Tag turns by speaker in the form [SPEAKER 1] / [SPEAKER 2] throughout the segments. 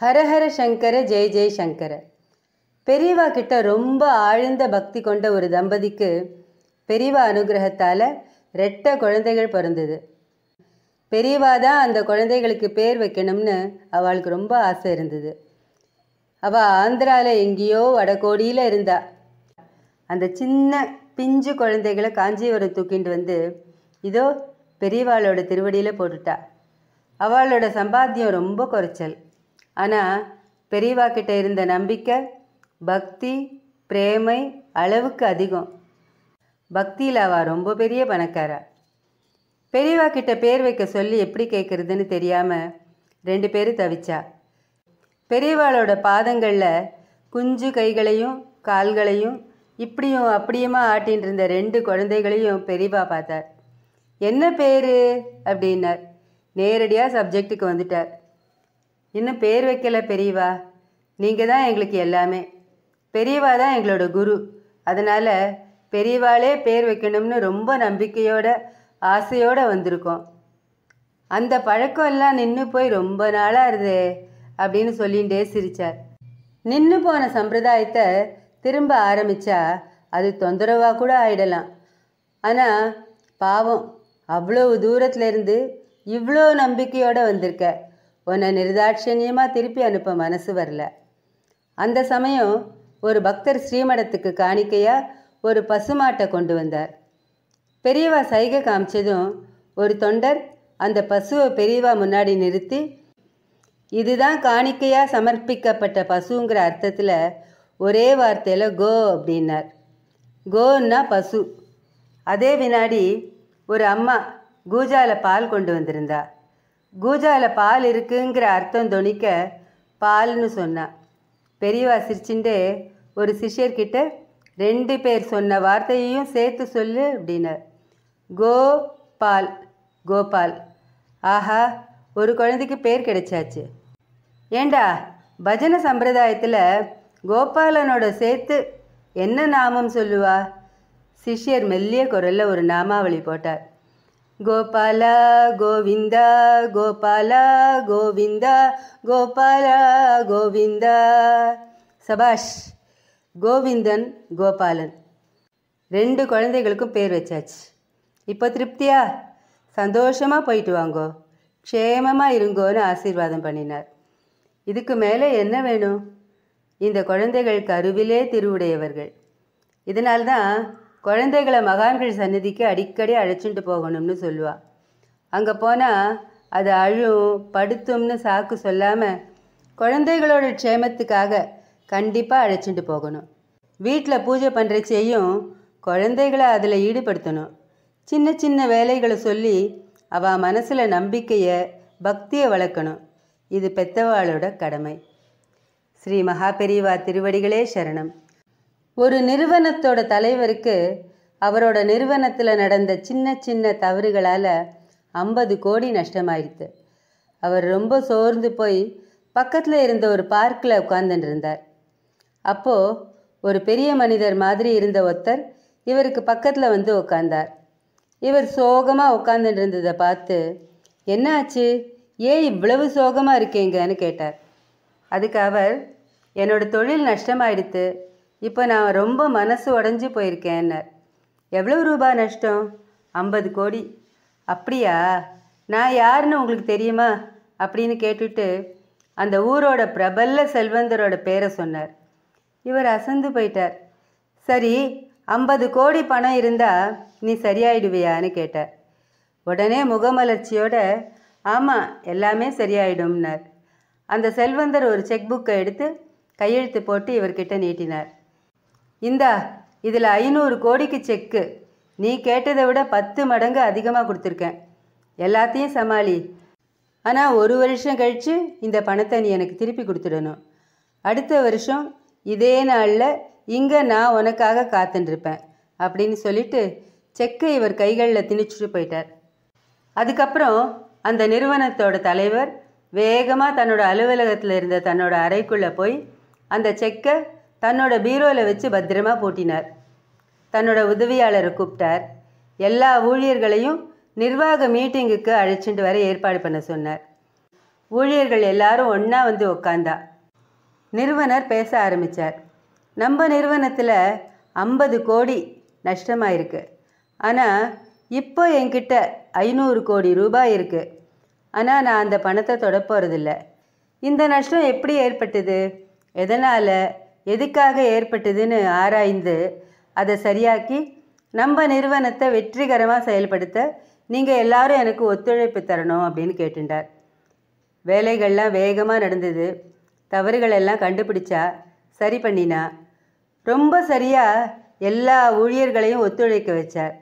[SPEAKER 1] ஹரஹர சங்கர ஜெய் ஜெய் சங்கர. பெரியவா கிட்ட ரொம்ப ஆழ்ந்த பக்தி கொண்ட ஒரு தம்பதிக்கு பெரியவா அனுகிரகத்தால் ரெட்ட குழந்தைகள் பிறந்தது. பெரியவா தான் அந்த குழந்தைகளுக்கு பேர் வைக்கணும்னு அவளுக்கு ரொம்ப ஆசை இருந்தது. அவள் ஆந்திராவில் எங்கேயோ வடகோடியில் இருந்தா. அந்த சின்ன பிஞ்சு குழந்தைகளை காஞ்சிபுரம் தூக்கிட்டு வந்து இதோ பெரியவாளோட திருவடியில் போட்டுட்டா. அவளோட சம்பாத்தியம் ரொம்ப குறைச்சல். ஆனால் பெரியவா கிட்ட இருந்த நம்பிக்கை பக்தி பிரேமை அளவுக்கு அதிகம். பக்தியில் அவள் ரொம்ப பெரிய பணக்காரா. பெரியவா கிட்ட பேர் வைக்க சொல்லி எப்படி கேட்குறதுன்னு தெரியாமல் ரெண்டு பேரும் தவிச்சா. பெரியவாளோட பாதங்களில் குஞ்சு கைகளையும் கால்களையும் இப்படியும் அப்படியுமா ஆட்டின்னு இருந்த ரெண்டு குழந்தைகளையும் பெரியவா பார்த்தார். என்ன பேர்? அப்படின்னார். நேரடியாக சப்ஜெக்ட்டுக்கு வந்துட்டார். இன்னும் பேர் வைக்கல பெரியவா. நீங்கள் தான் எங்களுக்கு எல்லாமே. பெரியவா தான் எங்களோட குரு. அதனால் பெரியவாளே பேர் வைக்கணும்னு ரொம்ப நம்பிக்கையோட ஆசையோடு வந்திருக்கோம். அந்த பழக்கம் எல்லாம் நின்று போய் ரொம்ப நாளாக இருதே அப்படின்னு சொல்லிகிட்டே சிரிச்சார். நின்று போன சம்பிரதாயத்தை திரும்ப ஆரம்பித்தா அது தொந்தரவாக கூட ஆயிடலாம். ஆனால் பாவம் அவ்வளோ தூரத்துலேருந்து இவ்வளோ நம்பிக்கையோடு வந்திருக்க. உன்னை நிர்தாட்சண்யமாக திருப்பி அனுப்ப மனசு வரல. அந்த சமயம் ஒரு பக்தர் ஸ்ரீமடத்துக்கு காணிக்கையாக ஒரு பசுமாட்டை கொண்டு வந்தார். பெரியவா சைகை காமிச்சதும் ஒரு தொண்டர் அந்த பசுவை பெரியவா முன்னாடி நிறுத்தி இதுதான் காணிக்கையாக சமர்ப்பிக்கப்பட்ட பசுங்கிற அர்த்தத்தில் ஒரே வார்த்தையில் கோ அப்படின்னார். கோன்னா பசு. அதே வினாடி ஒரு அம்மா கூஜாவில் பால் கொண்டு வந்திருந்தா. கூஜாவில் பால் இருக்குங்கிற அர்த்தம் தொனிக்க பால்னு சொன்னான் பெரியவா சிரிச்சுட்டு ஒரு சிஷ்யர்கிட்ட ரெண்டு பேர் சொன்ன வார்த்தையையும் சேர்த்து சொல்லு அப்படின்னார். கோ பால் கோபால் ஆஹா ஒரு குழந்தைக்கு பேர் கிடைச்சாச்சு. ஏண்டா பஜனை சம்பிரதாயத்தில் கோபாலனோட சேர்த்து என்ன நாமம் சொல்லுவா? சிஷ்யர் மெல்லிய குரலில் ஒரு நாமாவளி போட்டார். கோபாலா கோவிந்தா கோபாலா கோவிந்தா கோபாலா கோவிந்தா. சபாஷ் கோவிந்தன் கோபாலன். ரெண்டு குழந்தைகளுக்கும் பேர் வச்சாச்சு. இப்போ திருப்தியா? சந்தோஷமாக போயிட்டு வாங்கோ. க்ஷேமமாக இருங்கோன்னு ஆசீர்வாதம் பண்ணினார். இதுக்கு மேலே என்ன வேணும்? இந்த குழந்தைகள் கருவிலே திருவுடையவர்கள். இதனால்தான் குழந்தைகளை மகான்கள் சந்நிதிக்கு அடிக்கடி அழைச்சிட்டு போகணும்னு சொல்லுவாள் அங்கே போனால் அது அழும் படுத்தும்னு சாக்கு சொல்லாமல் குழந்தைகளோட க்ஷேமத்துக்காக கண்டிப்பாக அழைச்சிட்டு போகணும். வீட்டில் பூஜை பண்ணுறச்சையும் குழந்தைகளை அதில் ஈடுபடுத்தணும். சின்ன சின்ன வேலைகளை சொல்லி அவள் மனசில் நம்பிக்கையை பக்தியை வளர்க்கணும். இது பெத்தவாளோட கடமை. ஸ்ரீ மகாபெரிவா திருவடிகளே சரணம். ஒரு நிறுவனத்தோட தலைவருக்கு அவரோட நிறுவனத்தில் நடந்த சின்ன சின்ன தவறுகளால் ஐம்பது கோடி நஷ்டமாயிடுத்து. அவர் ரொம்ப சோர்ந்து போய் பக்கத்தில் இருந்த ஒரு பார்க்கில் உட்கார்ந்துட்டு இருந்தார். அப்போது ஒரு பெரிய மனிதர் மாதிரி இருந்த ஒருத்தர் இவருக்கு பக்கத்தில் வந்து உட்கார்ந்தார். இவர் சோகமாக உட்காந்துட்டு இருந்ததை பார்த்து என்ன ஆச்சு ஏன் இவ்வளவு சோகமாக இருக்கீங்கன்னு கேட்டார். அதுக்கு அவர் என்னோடய தொழில் நஷ்டமாயிடுத்து. இப்போ நான் ரொம்ப மனசு உடஞ்சி போயிருக்கேன்னார் எவ்வளோ ரூபாய் நஷ்டம்? ஐம்பது கோடி. அப்படியா? நான் யாருன்னு உங்களுக்கு தெரியுமா? அப்படின்னு கேட்டுட்டு அந்த ஊரோட பிரபல்ல செல்வந்தரோட பேரை சொன்னார். இவர் அசந்து போயிட்டார். சரி ஐம்பது கோடி பணம் இருந்தால் நீ சரியாயிடுவியான்னு கேட்டார். உடனே முகமலர்ச்சியோட ஆமாம் எல்லாமே சரியாயிடும்னார். அந்த செல்வந்தர் ஒரு செக் புக்கை எடுத்து கையெழுத்து போட்டு இவர்கிட்ட நீட்டினார். இந்தா இதில் ஐநூறு கோடிக்கு செக்கு. நீ கேட்டதை விட பத்து மடங்கு அதிகமாக கொடுத்துருக்கேன். எல்லாத்தையும் சமாளி. ஆனால் ஒரு வருஷம் கழித்து இந்த பணத்தை நீ எனக்கு திருப்பி கொடுத்துடணும். அடுத்த வருஷம் இதே நாளில் இங்கே நான் உனக்காக காத்துட்டுருப்பேன் அப்படின்னு சொல்லிட்டு செக்கை இவர் கைகளில் திணிச்சுட்டு போயிட்டார். அதுக்கப்புறம் அந்த நிறுவனத்தோட தலைவர் வேகமாக தன்னோட அலுவலகத்தில் இருந்த தன்னோட அறைக்குள்ளே போய் அந்த செக்கை தன்னோட பீரோவில் வச்சு பத்திரமா பூட்டினார். தன்னோட உதவியாளரை கூப்பிட்டார். எல்லா ஊழியர்களையும் நிர்வாக மீட்டிங்குக்கு அழைச்சிட்டு வர ஏற்பாடு பண்ண சொன்னார். ஊழியர்கள் எல்லாரும் ஒன்றா வந்து உக்காந்தா. நிறுவனர் பேச ஆரம்பித்தார் நம்ம நிறுவனத்தில் ஐம்பது கோடி நஷ்டமாயிருக்கு. ஆனால் இப்போ என்கிட்ட ஐநூறு கோடி ரூபாய் இருக்குது ஆனால் நான் அந்த பணத்தை தொட போகிறதில்ல இந்த நஷ்டம் எப்படி ஏற்பட்டது? எதனால்? எதுக்காக ஏற்பட்டதுன்னு ஆராய்ந்து அதை சரியாக்கி நம்ம நிறுவனத்தை வெற்றிகரமாக செயல்படுத்த நீங்கள் எல்லாரும் எனக்கு ஒத்துழைப்பு தரணும் அப்படின்னு கேட்டுட்டார் வேலைகள்லாம் வேகமாக நடந்தது. தவறுகள் எல்லாம் கண்டுபிடிச்சா சரி பண்ணினா ரொம்ப சரியாக எல்லா ஊழியர்களையும் ஒத்துழைக்க வச்சார்.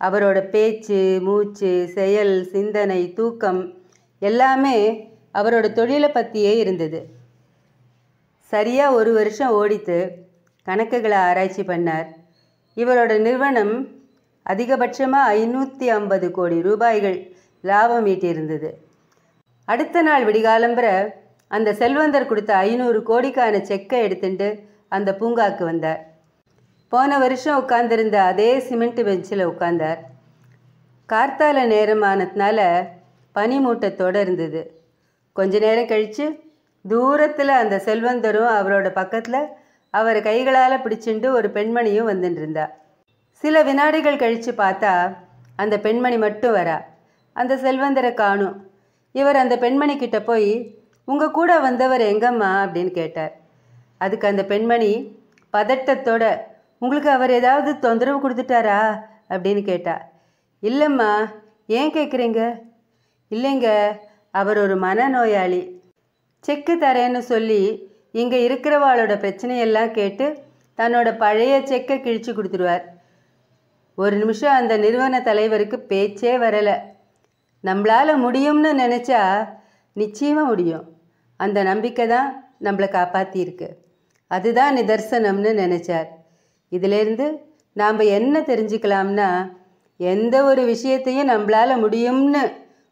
[SPEAKER 1] அவரோட பேச்சு மூச்சு செயல் சிந்தனை தூக்கம் எல்லாமே அவரோட தொழிலை பற்றியே இருந்தது. சரியாக ஒரு வருஷம் ஓடித்து கணக்குகளை ஆராய்ச்சி பண்ணார். இவரோட நிறுவனம் அதிகபட்சமாக ஐநூற்றி ஐம்பது கோடி ரூபாய்கள் லாபம் ஈட்டியிருந்தது. அடுத்த நாள் விடிகாலம்பர அந்த செல்வந்தர் கொடுத்த ஐநூறு கோடிக்கான செக்கை எடுத்துட்டு அந்த பூங்காக்கு வந்தார். போன வருஷம் உட்கார்ந்திருந்த அதே சிமெண்ட் பெஞ்சில் உட்கார்ந்தார். கார்த்தால நேரமானதுனால பனிமூட்டத்தோடு இருந்தது. கொஞ்ச நேரம் கழித்து தூரத்தில் அந்த செல்வந்தரும் அவரோட பக்கத்தில் அவர் கைகளால் பிடிச்சிண்டு ஒரு பெண்மணியும் வந்துட்டு சில வினாடிகள் கழித்து பார்த்தா அந்த பெண்மணி மட்டும் வரா. அந்த செல்வந்தரை காணும். இவர் அந்த பெண்மணி கிட்ட போய் உங்கள் கூட வந்தவர் எங்கம்மா? அப்படின்னு கேட்டார். அதுக்கு அந்த பெண்மணி பதட்டத்தோட உங்களுக்கு அவர் ஏதாவது தொந்தரவு கொடுத்துட்டாரா? அப்படின்னு கேட்டா. இல்லைம்மா ஏன் கேட்குறீங்க இல்லைங்க அவர் ஒரு மனநோயாளி. செக்கு தரேன்னு சொல்லி இங்கே இருக்கிறவாளோட பிரச்சனையெல்லாம் கேட்டு தன்னோட பழைய செக்கை கிழிச்சு கொடுத்துருவார். ஒரு நிமிஷம் அந்த நிறுவன தலைவருக்கு பேச்சே வரலை. நம்மளால் முடியும்னு நினச்சா நிச்சயமாக முடியும். அந்த நம்பிக்கை தான் நம்மளை காப்பாற்றியிருக்கு அதுதான் நிதர்சனம்னு நினச்சார். இதிலேருந்து நாம் என்ன தெரிஞ்சுக்கலாம்னா எந்த ஒரு விஷயத்தையும் நம்மளால் முடியும்னு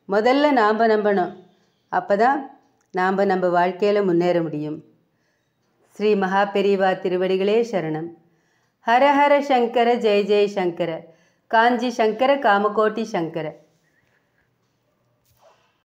[SPEAKER 1] முதல்ல நாம் நம்பணும். அப்போ தான் நாம் நம்ம வாழ்க்கையில் முன்னேற முடியும். ஸ்ரீ மகா பெரிவா திருவடிகளே சரணம். ஹர ஹர சங்கர ஜெய ஜெய சங்கர. காஞ்சி சங்கர காமகோட்டி சங்கர.